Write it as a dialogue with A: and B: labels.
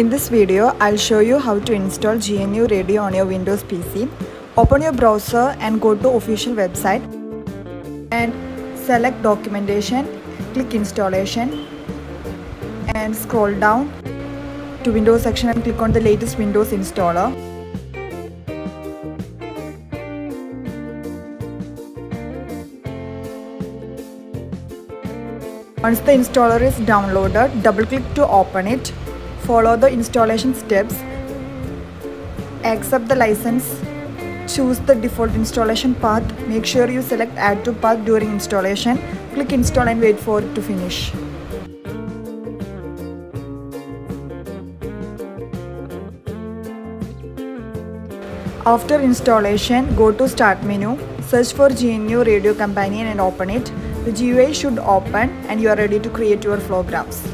A: In this video, I'll show you how to install GNU Radio on your Windows PC. Open your browser and go to official website and select documentation, click installation and scroll down to Windows section and click on the latest Windows installer. Once the installer is downloaded, double click to open it. Follow the installation steps. Accept the license. Choose the default installation path. Make sure you select add to path during installation. Click install and wait for it to finish. After installation, go to start menu, search for GNU Radio Companion and open it. The GUI should open and you are ready to create your flow graphs.